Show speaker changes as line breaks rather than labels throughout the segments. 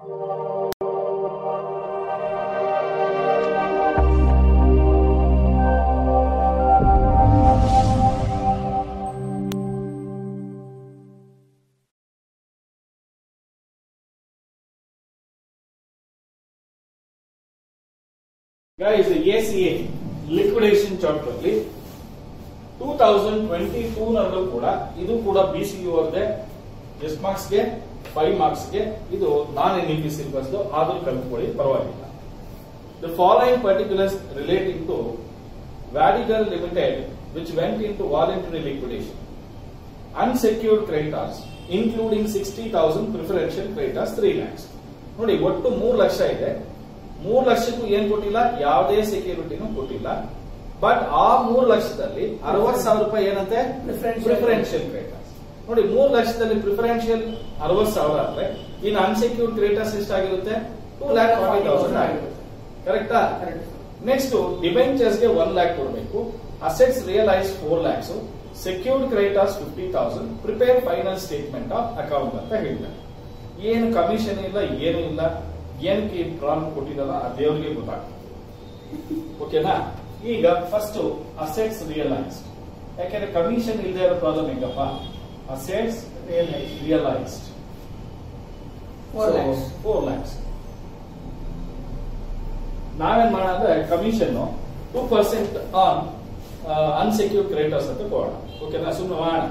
Guys, ACA liquidation chapter ಅಲ್ಲಿ two thousand twenty two ನಲ್ಲೂ ಕೂಡ ಇದು ಕೂಡ ಬಿ ಸಿ ಯು ಅವ್ರದ್ದೇ ಎಷ್ಟು ಮಾರ್ಕ್ಸ್ಗೆ ಫೈವ್ ಮಾರ್ಕ್ಸ್ಗೆ ಇದು non N E P syllabus ಆದ್ರೂ ಕಲ್ತ್ಕೊಳ್ಳಿ ಪರವಾಗಿಲ್ಲ. The following particulars relating to Vadigal limited which went into voluntary liquidation unsecured creditors including sixty thousand preferential creditors three lakhs ನೋಡಿ ಒಟ್ಟು ಮೂರು ಲಕ್ಷ ಇದೆ. ಮೂರು ಲಕ್ಷಕ್ಕೂ ಏನ್ ಕೊಟ್ಟಿಲ್ಲ? ಯಾವುದೇ ಸೆಕ್ಯೂರಿಟಿನೂ ಕೊಟ್ಟಿಲ್ಲ. ಬಟ್ ಆ ಮೂರು ಲಕ್ಷದಲ್ಲಿ ಅರವತ್ ಸಾವಿರ ರೂಪಾಯಿ ಏನಂತೆ. ಪ್ರಿಫರೆನ್ಷಿಯಲ್ ಕ್ರೆಡಿಟರ್ಸ್ ನೋಡಿ ಮೂರು ಲಕ್ಷದಲ್ಲಿ ಪ್ರಿಫರೆನ್ಷಿಯಲ್ ಅರವತ್ ಸಾವಿರ ಆದ್ರೆ ಇನ್ ಅನ್ಸೆಕ್ಯೂರ್ಡ್ ಕ್ರೆಡಿಟರ್ಸ್ ಎಷ್ಟಾಗಿರುತ್ತೆ? ಟೂ ಲ್ಯಾಕ್ ಫಾರ್ಟಿ ತೌಸಂಡ್ ಆಗಿರುತ್ತೆ ಕರೆಕ್ಟಾ ನೆಕ್ಸ್ಟ್ ಡಿಬೆಂಚರ್ಸ್ಗೆ ಒನ್ ಲ್ಯಾಕ್ ಕೊಡಬೇಕು. Assets realise four lakhs secured creditors fifty thousand prepare final statement of account ಅಂತ ಹೇಳಿದ್ದಾರೆ ಏನು ಕಮಿಷನ್ ಇಲ್ಲ ಏನು ಇಲ್ಲ. ಏನಕ್ಕೆ ಈ ಪ್ರಾಬ್ಲಮ್ ಕೊಟ್ಟಿದ್ದಲ್ಲ ಆ ದೇವರಿಗೆ ಗೊತ್ತಾಗ್ತದೆ. ಓಕೆನಾ? ಈಗ ಫಸ್ಟ್ ಅಸೆಟ್ಸ್ ರಿಯಲೈಸ್ ಯಾಕೆಂದ್ರೆ ಕಮಿಷನ್ ಇಲ್ಲದೆ ಇರೋ ಪ್ರಾಬ್ಲಮ್ ಹೆಂಗಪ್ಪ? Assets realised
Four lakhs.
Four lakhs ನಾವೇನ್ ಮಾಡೋಣ ಅಂದ್ರೆ commission two percent on unsecure creditors ಅಂತ ಕೊಡೋಣ. ಓಕೆನಾ ಸುಮ್ಮನೆ ಮಾಡೋಣ.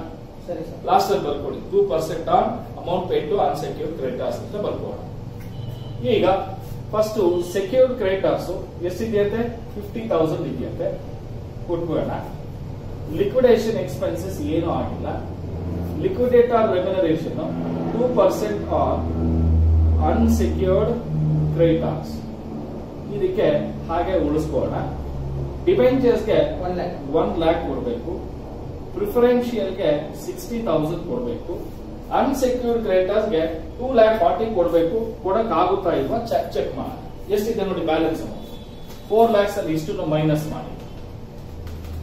ಲಾಸ್ಟ್ ಅಲ್ಲಿ ಬರ್ಕೊಳ್ಳಿ two percent on amount pay to unsecured creditors ಅಂತ ಬರ್ಕೊಳ್ಳೋಣ ಈಗ ಫಸ್ಟ್ ಸೆಕ್ಯೂರ್ಡ್ ಕ್ರೆಡಿಟರ್ಸ್ ಎಷ್ಟಿದೆಯಂತೆ? ಫಿಫ್ಟಿ ತೌಸಂಡ್ ಇದೆಯಂತೆ. ಕೊಟ್ಬಿಡೋಣ. ಲಿಕ್ವಿಡೇಷನ್ ಎಕ್ಸ್ಪೆನ್ಸಸ್ ಏನೂ ಆಗಿಲ್ಲ. Remuneration two percent on unsecured creditors ಇದಕ್ಕೆ ಹಾಗೆ ಉಳಿಸ್ಕೋಣ ಡಿಬೆಂಚರ್ಸ್ಗೆ
ಒನ್ ಲ್ಯಾಕ್
ಒನ್ ಲ್ಯಾಕ್ ಕೊಡಬೇಕು. ಪ್ರಿಫರೆನ್ಷಿಯಲ್ಗೆ ಸಿಕ್ಸ್ಟಿ ತೌಸಂಡ್ ಕೊಡಬೇಕು. ಅನ್ಸೆಕ್ಯೂರ್ಡ್ ಕ್ರೆಡಿಟರ್ಸ್ಗೆ ಟೂ ಲ್ಯಾಕ್ ಫಾರ್ಟಿ ಕೊಡಬೇಕು. ಕೊಡಕ್ ಆಗುತ್ತಾ ಇಲ್ವಾ? ಚೆಕ್ ಚೆಕ್ ಮಾಡಿ. ಎಷ್ಟಿದೆ ನೋಡಿ ಬ್ಯಾಲೆನ್ಸ್ ಫೋರ್ ಲ್ಯಾಕ್ಸ್ ಅಲ್ಲಿ ಇಷ್ಟು ಮೈನಸ್ ಮಾಡಿ.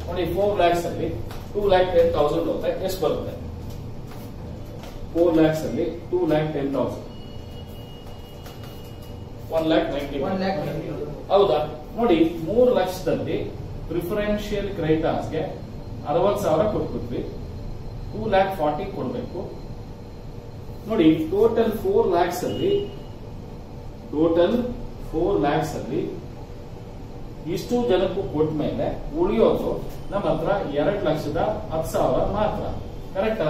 ನೋಡಿ ಫೋರ್ ಲ್ಯಾಕ್ಸ್ ಅಲ್ಲಿ ಟೂ ಲ್ಯಾಕ್ ಟೆನ್ ತೌಸಂಡ್ ಹೋಗುತ್ತೆ ಎಷ್ಟು ಬರುತ್ತೆ? ಫೋರ್ ಲ್ಯಾಕ್ಸ್ ಅಲ್ಲಿ two lakh ten thousand one lakh ninety ಹೌದಾ? ನೋಡಿ ಮೂರು ಲಕ್ಷದಲ್ಲಿ ಪ್ರಿಫರೆನ್ಷಿಯಲ್ ಕ್ರೆಡಿಟರ್ಸ್ಗೆ ಅರವತ್ ಸಾವಿರ ಕೊಟ್ಬಿಟ್ವಿ. ಟೂ ಲ್ಯಾಕ್ ಫಾರ್ಟಿ ಕೊಡಬೇಕು. ನೋಡಿ ಟೋಟಲ್ ಫೋರ್ ಲ್ಯಾಕ್ಸ್ ಅಲ್ಲಿ ಟೋಟಲ್ ಫೋರ್ ಲ್ಯಾಕ್ಸ್ ಅಲ್ಲಿ ಇಷ್ಟು ಜನಕ್ಕೂ ಕೊಟ್ಟ ಮೇಲೆ ಉಳಿಯೋದು ನಮ್ಮ ಹತ್ರ ಎರಡು ಲಕ್ಷದ ಹತ್ತು ಸಾವಿರ ಮಾತ್ರ. ಕರೆಕ್ಟಾ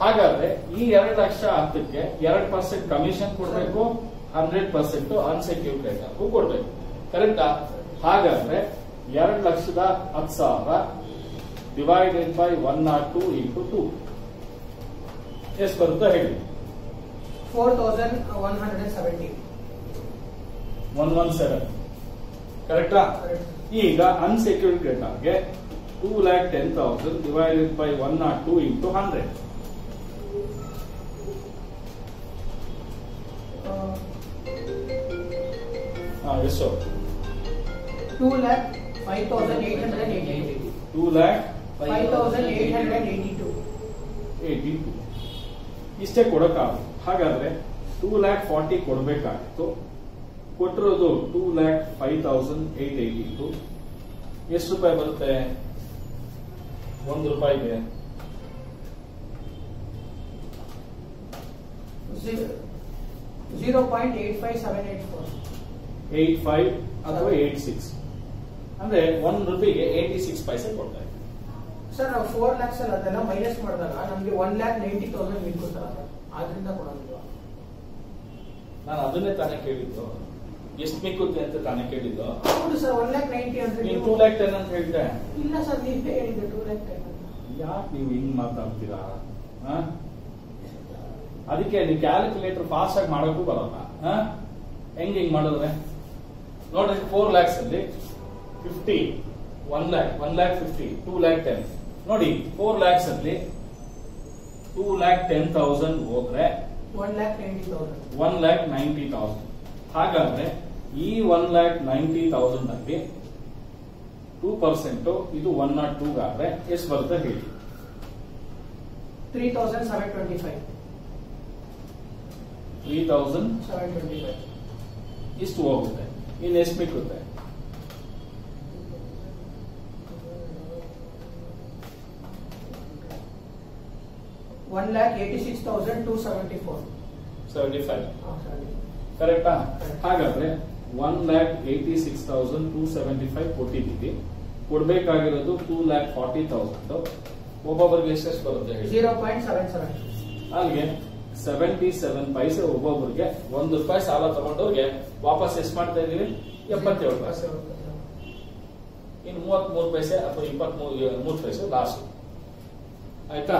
ಹಾಗಾದ್ರೆ ಈ ಎರಡು ಲಕ್ಷ ಹತ್ತಕ್ಕೆ ಎರಡ್ ಪರ್ಸೆಂಟ್ ಕಮಿಷನ್ ಕೊಡ್ಬೇಕು ಹಂಡ್ರೆಡ್ ಪರ್ಸೆಂಟ್ ಅನ್ಸೆಕ್ಯೂರ್ಡ್ ಕ್ರೆಡಿಟರ್ಗೂ ಕೊಡ್ಬೇಕು. ಕರೆಕ್ಟಾ ಹಾಗಾದ್ರೆ ಎರಡ್ ಲಕ್ಷದ ಹತ್ತು ಸಾವಿರ divided by one not two into two ಎಷ್ಟು ಬರುತ್ತೋ ಹೇಳಿ?
Four thousand one hundred seventy
one one seven ಕರೆಕ್ಟಾ ಈಗ unsecured ಕ್ರೆಡಿಟರ್ಗೆ two lakh ten thousand divided by one not two into hundred ಎಷ್ಟು
two lakh five thousand eight hundred eighty
two lakh
five thousand eight hundred eighty two
eighty two ಇಷ್ಟೇ ಕೊಡಕ್ಕಾಗ ಹಾಗಾದ್ರೆ two lakh forty ಕೊಡಬೇಕಾಗಿತ್ತು. ಕೊಟ್ಟಿರೋದು two lakh five thousand eight eighty two ಎಷ್ಟು ರೂಪಾಯಿ ಬರುತ್ತೆ? ಒಂದು ರೂಪಾಯಿಗೆ.
Zero point eight five seven eight four
eight five ಅಥವಾ ಏಟ್ ಸಿಕ್ಸ್ ಅಂದ್ರೆ ಒನ್ ರುಪಿಗೆ ಏಯ್ಟಿ ಸಿಕ್ಸ್ ಪೈಸೆ ಕೊಡ್ತಾರೆ. ಇದ್ದೀವಿ
ಸರ್ ನಾವು ಫೋರ್ ಲ್ಯಾಕ್ಸ್ ಅಲ್ಲಿ ಅದೆಲ್ಲ ಮೈನಸ್ ಮಾಡಿದಾಗ ನಮಗೆ one lakh ninety thousand sir ಆದ್ರಿಂದ ಕೊಡೋದಿಲ್ವಾ
ನಾನು ಅದನ್ನೇ ತಾನೇ ಕೇಳಿದ್ದು. ಎಷ್ಟು ಮಿಕ್ಕುತ್ತೆ ಅಂತ ತಾನೇ ಕೇಳಿದ್ದು.
ಹೌದು ಸರ್ ಒನ್ ಲ್ಯಾಕ್ ನೈಂಟಿ ಅಂದ್ರೆ
ನೀವು ಟೂ ಲ್ಯಾಕ್ ಟೆನ್ ಅಂತ ಹೇಳಿದೆ.
ಇಲ್ಲ ಸರ್ ನೀವೇ ಹೇಳಿದ್ದು ಟೂ ಲ್ಯಾಕ್ ಟೆನ್
ಯಾಕೆ ನೀವು ಹಿಂಗ್ ಮಾತಾಡ್ತೀರಾ? ಆ? ಅದಕ್ಕೆ ನೀವು ಕ್ಯಾಲ್ಕುಲೇಟರ್ ಫಾಸ್ಟ್ ಆಗಿ ಮಾಡೋಕ್ಕೂ ಬರಲ್ಲ? ಹೆಂಗ್ ಹಿಂಗ್ ಮಾಡಿದ್ರೆ? ನೋಡ್ರಿ ಫೋರ್ ಲ್ಯಾಕ್ಸ್ ಅಲ್ಲಿ fifty one lakh one lakh fifty two lakh ten ನೋಡಿ ಫೋರ್ ಲ್ಯಾಕ್ಸ್ ಅಲ್ಲಿ ಟೂ ಲ್ಯಾಕ್ ಟೆನ್ ತೌಸಂಡ್ ಹೋದ್ರೆ
one lakh ninety thousand
one lakh ninety thousand ಹಾಗಾದ್ರೆ ಈ ಒನ್ ಲ್ಯಾಕ್ ನೈಂಟಿ ತೌಸಂಡ್ ಅಲ್ಲಿ ಟೂ ಪರ್ಸೆಂಟ್ ಇದು ಒನ್ ನಾಟ್ ಟೂ ಆದ್ರೆ ಎಷ್ಟು ಬರುತ್ತೆ ಹೇಳಿ?
Three thousand seven twenty five
three thousand
seven twenty five
ಇಷ್ಟು ಹೋಗುತ್ತೆ. ಇನ್ನು ಎಷ್ಟು ಬಿಟ್ಟುತ್ತೆ
one lakh eighty six thousand two seventy four
seventy five ಕರೆಕ್ಟಾ ಹಾಗಾದ್ರೆ one lakh eighty six thousand two seventy five ಕೊಟ್ಟಿದ್ದೀವಿ. ಕೊಡ್ಬೇಕಾಗಿರೋದು ಟೂ ಲ್ಯಾಕ್ ಫಾರ್ಟಿ ತೌಸಂಡ್ ಒಬ್ಬೊಬ್ಬರಿಗೆ ಎಷ್ಟೆಷ್ಟು ಬರುತ್ತೆ
ಜೀರೋ ಪಾಯಿಂಟ್ ಸೆವೆನ್ ಸೆವೆನ್
ಅಲ್ಲಿಗೆ ಸೆವೆಂಟಿ ಸೆವೆನ್ ಪೈಸೆ ಒಬ್ಬೊಬ್ಬರಿಗೆ ಒಂದು ರೂಪಾಯಿ ಸಾಲ ತಗೊಂಡವ್ರಿಗೆ ವಾಪಸ್ ಎಷ್ಟು ಮಾಡ್ತಾ ಇದೀವಿ ಎಪ್ಪತ್ತೇಳು ಪೈಸೆ ಇನ್ನು ಮೂವತ್ಮೂರು ಪೈಸೆ ಅಥವಾ ಇಪ್ಪತ್ಮೂರು ಮೂರು ಪೈಸೆ ಲಾಸ್ಟ್ ಆಯ್ತಾ?